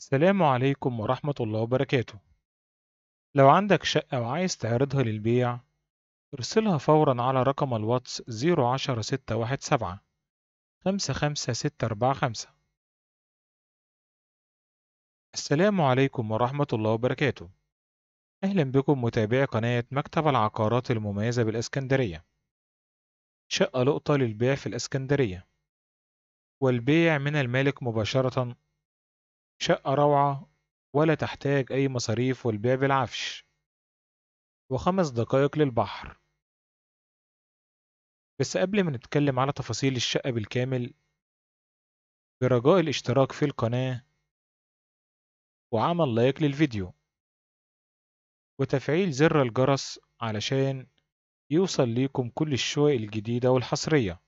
السلام عليكم ورحمة الله وبركاته. لو عندك شقة وعايز تعرضها للبيع ارسلها فورا على رقم الواتس 010 617 55645 السلام عليكم ورحمة الله وبركاته. أهلا بكم متابعي قناة مكتب العقارات المميزة بالإسكندرية. شقة لقطة للبيع في الإسكندرية. والبيع من المالك مباشرة شقة روعة ولا تحتاج أي مصاريف والبيع بالعفش. وخمس دقايق للبحر. بس قبل ما نتكلم على تفاصيل الشقة بالكامل برجاء الاشتراك في القناة وعمل لايك للفيديو وتفعيل زر الجرس علشان يوصل ليكم كل الشقق الجديدة والحصرية.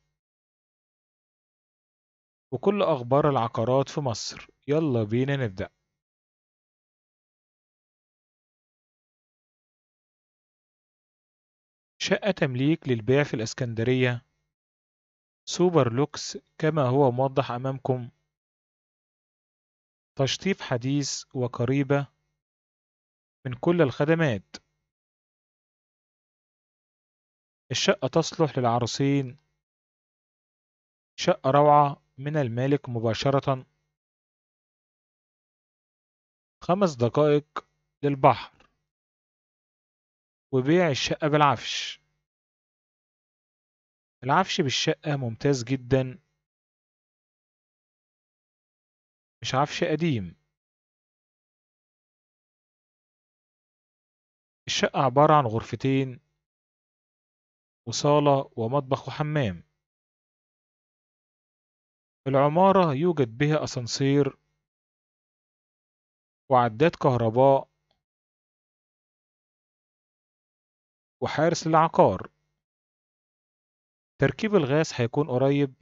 وكل أخبار العقارات في مصر. يلا بينا نبدأ. شقة تمليك للبيع في الإسكندرية. سوبر لوكس كما هو موضح أمامكم. تشطيب حديث وقريبة من كل الخدمات. الشقة تصلح للعروسين. شقة روعة من المالك مباشرة. خمس دقائق للبحر. وبيع الشقة بالعفش. العفش بالشقة ممتاز جدا. مش عفش قديم. الشقة عبارة عن غرفتين وصالة ومطبخ وحمام. العمارة يوجد بها أسانسير وعداد كهرباء وحارس للعقار. تركيب الغاز هيكون قريب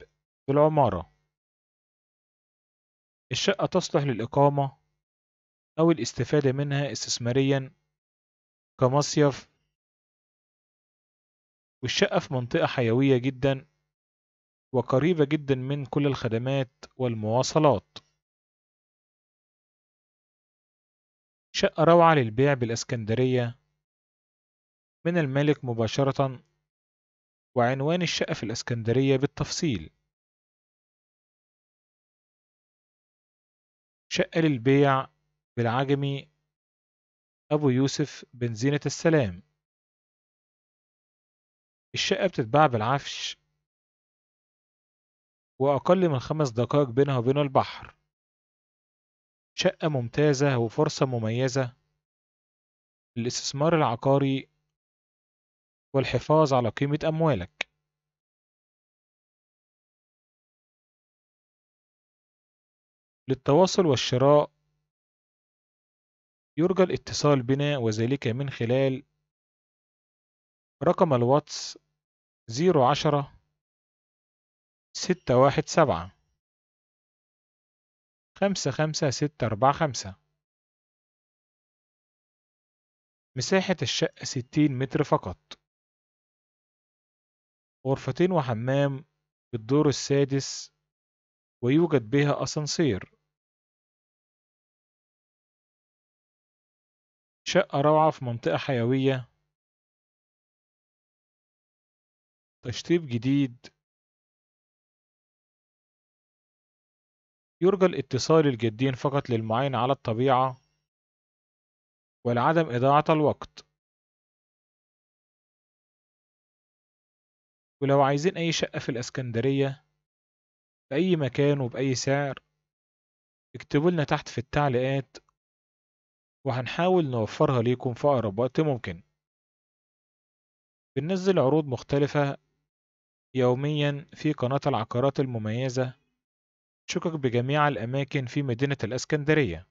بالعمارة الشقة تصلح للإقامة أو الاستفادة منها استثماريا كمصيف. والشقة في منطقة حيوية جدا. وقريبة جدا من كل الخدمات والمواصلات. شقة روعة للبيع بالإسكندرية من المالك مباشرة وعنوان الشقة في الإسكندرية بالتفصيل. شقة للبيع بالعجمي أبو يوسف بنزينة السلام. الشقة بتتباع بالعفش وأقل من خمس دقائق بينها وبين البحر. شقة ممتازة وفرصة مميزة. للاستثمار العقاري والحفاظ على قيمة أموالك. للتواصل والشراء يرجى الاتصال بنا وذلك من خلال رقم الواتس zero عشرة ستة واحد سبعة. خمسة خمسة ستة أربعة خمسة. مساحة الشقة ستين متر فقط. غرفتين وحمام في الدور السادس ويوجد بها أسانسير. شقة روعة في منطقة حيوية. تشطيب جديد. يرجى الاتصال الجدين فقط للمعاينة على الطبيعة ولعدم إضاعة الوقت. ولو عايزين أي شقة في الإسكندرية في أي مكان وبأي سعر اكتبوا لنا تحت في التعليقات وهنحاول نوفرها ليكم في أقرب وقت ممكن. بننزل عروض مختلفة يوميا في قناة العقارات المميزة. شكك بجميع الأماكن في مدينة الإسكندرية.